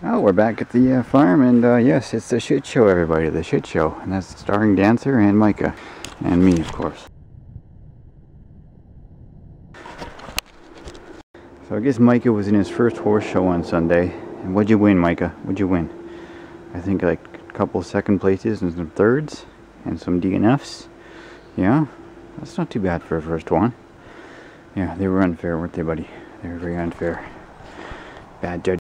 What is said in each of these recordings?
Oh, we're back at the uh, farm, and uh, yes, it's the shit show, everybody, the shit show. And that's starring Dancer and Micah. And me, of course. So I guess Micah was in his first horse show on Sunday. And what'd you win, Micah? What'd you win? I think like a couple second places and some thirds. And some DNFs. Yeah, that's not too bad for a first one. Yeah, they were unfair, weren't they, buddy? They were very unfair. Bad judge.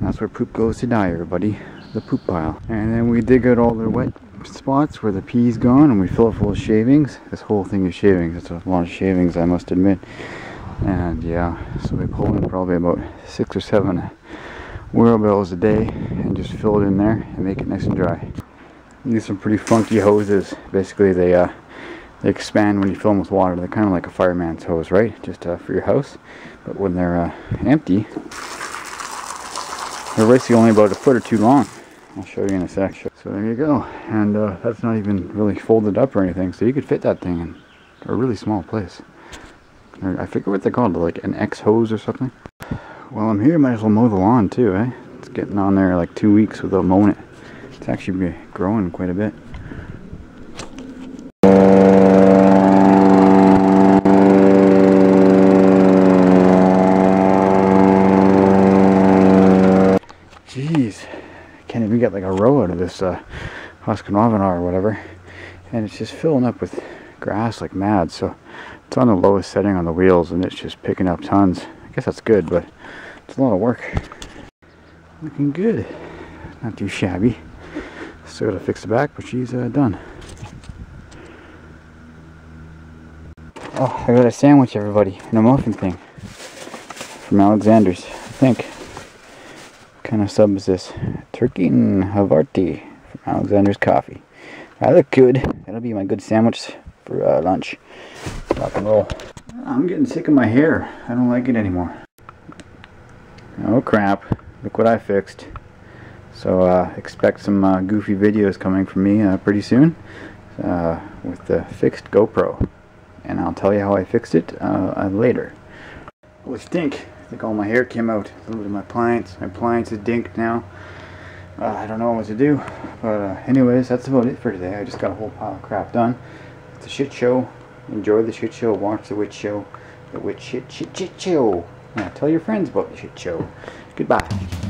That's where poop goes to die, everybody. The poop pile. And then we dig out all the wet spots where the pee's gone and we fill it full of shavings. This whole thing is shavings. It's a lot of shavings, I must admit. And yeah, so we pull in probably about six or seven wheelbarrows a day and just fill it in there and make it nice and dry. These are some pretty funky hoses. Basically, they uh, they expand when you fill them with water. They're kind of like a fireman's hose, right? Just uh, for your house. But when they're uh, empty, they're basically only about a foot or two long. I'll show you in a sec. So there you go. And uh, that's not even really folded up or anything. So you could fit that thing in a really small place. I forget what they're called, like an X hose or something. Well, I'm here, might as well mow the lawn too, eh? It's getting on there like two weeks without mowing it. It's actually growing quite a bit. Can't even get like a row out of this uh, Husqvarna or whatever. And it's just filling up with grass like mad, so it's on the lowest setting on the wheels and it's just picking up tons. I guess that's good, but it's a lot of work. Looking good. Not too shabby. Still gotta fix the back, but she's uh, done. Oh, I got a sandwich, everybody, and a muffin thing from Alexander's, I think. What kind of sub is this? Turkey and Havarti from Alexander's Coffee. I look good. That'll be my good sandwich for uh, lunch. Rock and roll. I'm getting sick of my hair. I don't like it anymore. Oh crap. Look what I fixed. So uh, expect some uh, goofy videos coming from me uh, pretty soon uh, with the fixed GoPro. And I'll tell you how I fixed it uh, later. Holy stink. All my hair came out. Look at my appliance. My appliance is dinked now. Uh, I don't know what to do. But uh, anyways, that's about it for today. I just got a whole pile of crap done. It's a shit show. Enjoy the shit show. Watch the witch show. The witch shit shit shit show. Yeah, tell your friends about the shit show. Goodbye.